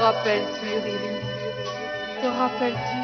rappelle-tu Te rappelles-tu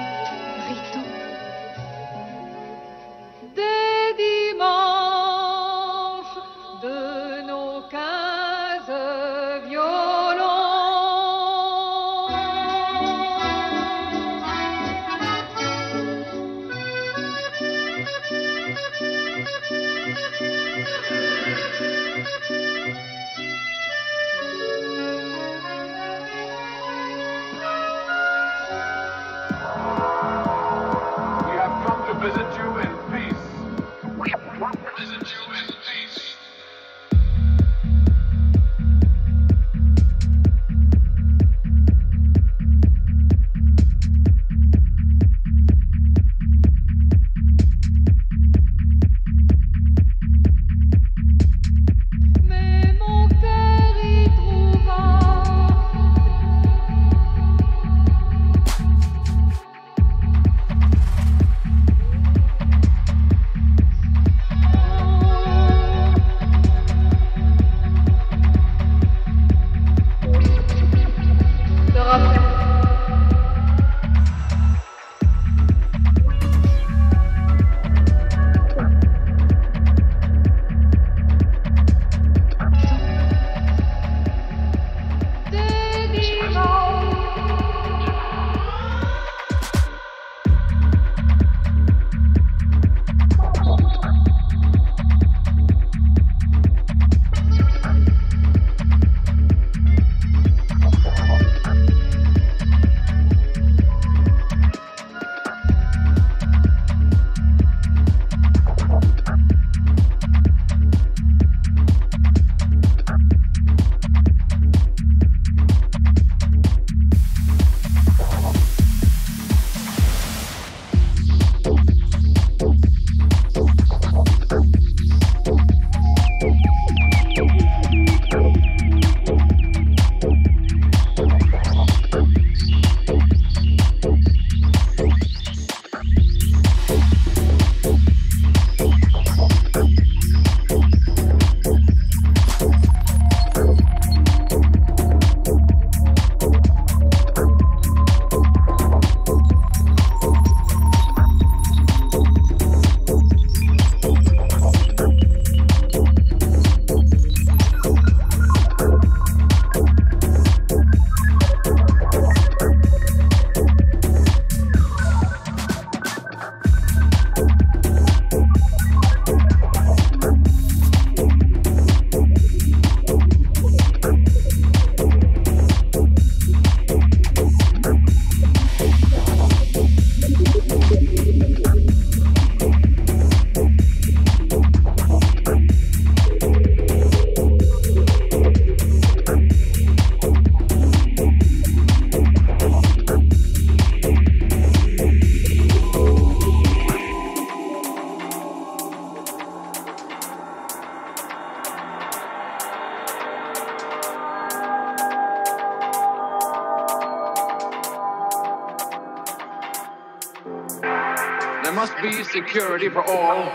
must be security for all,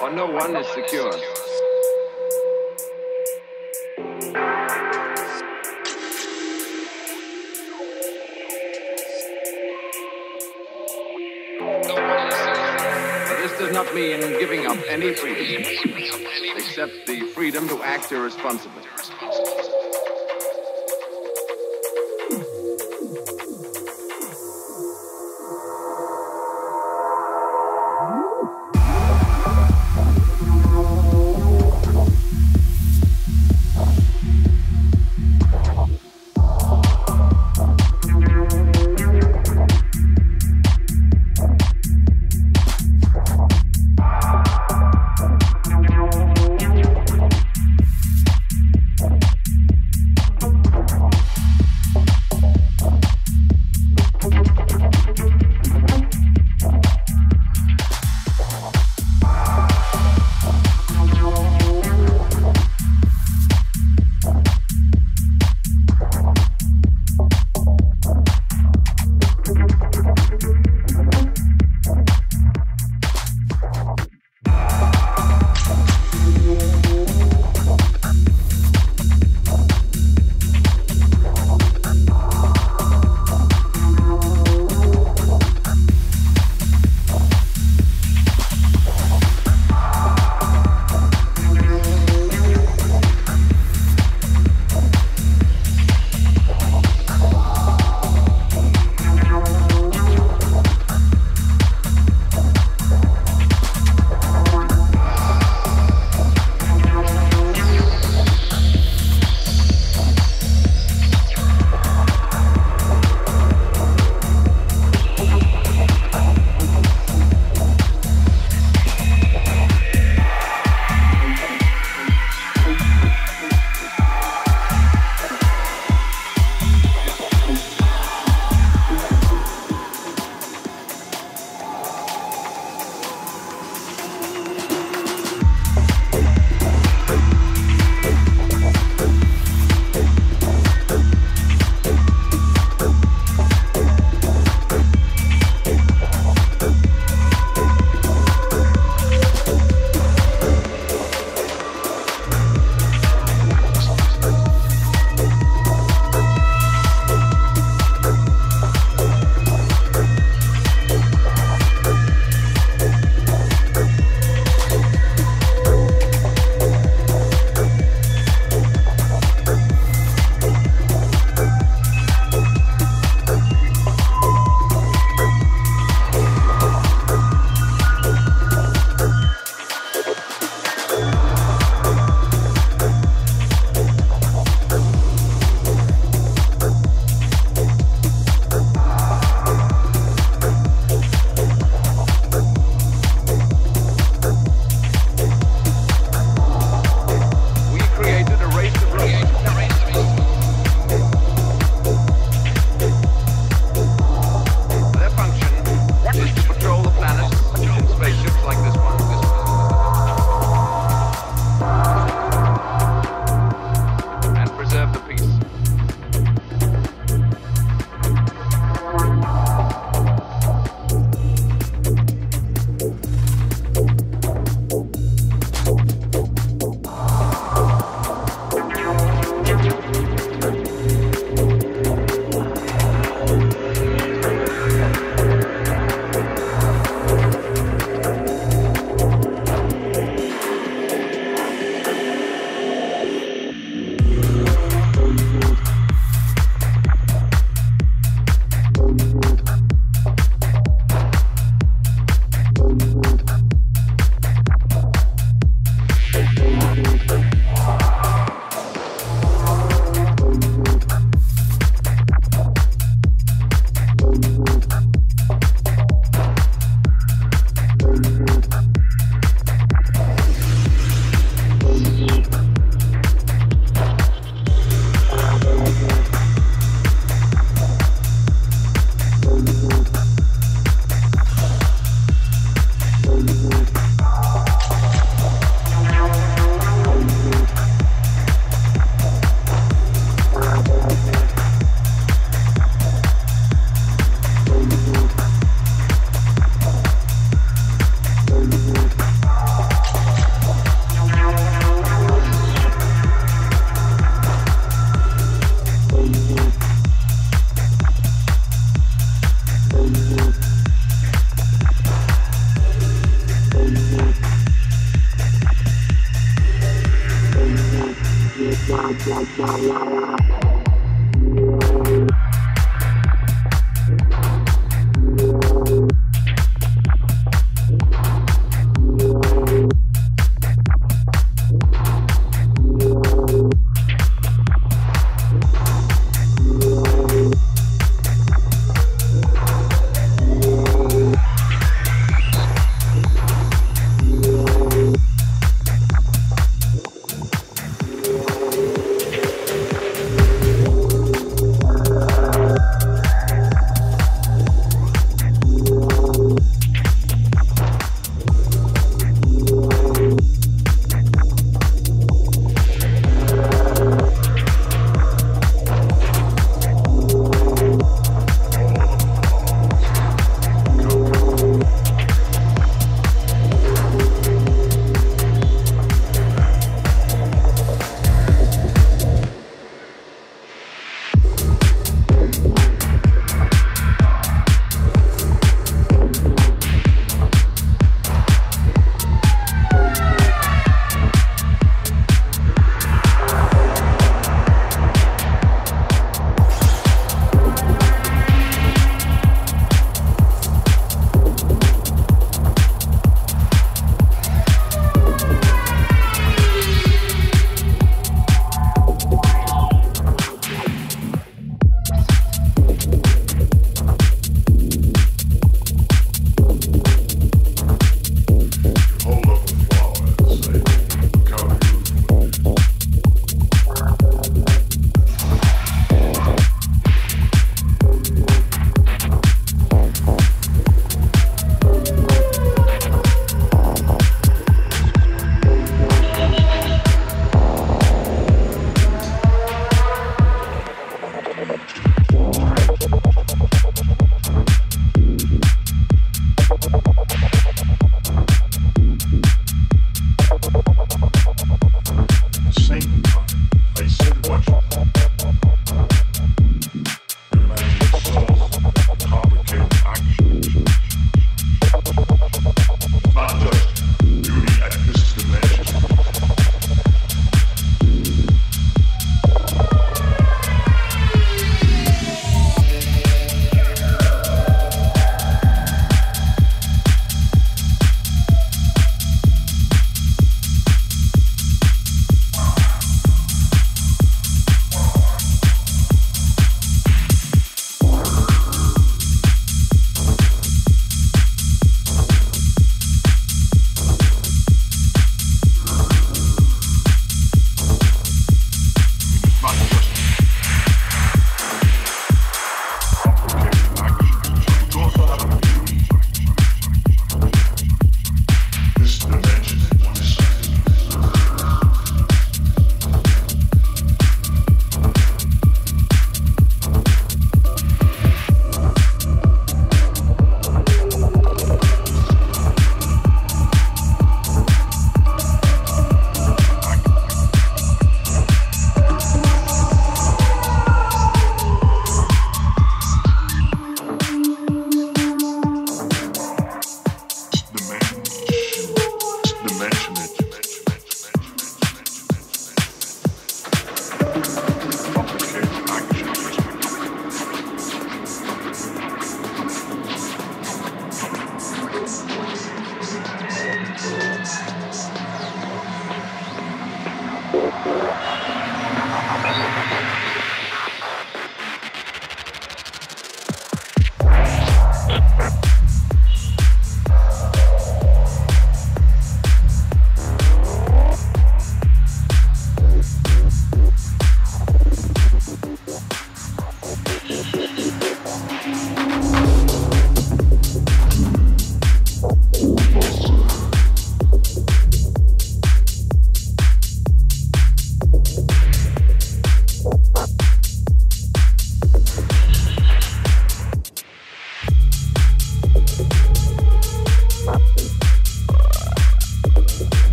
or no one is secure. This does not mean giving up any freedom, except the freedom to act irresponsibly.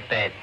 Je,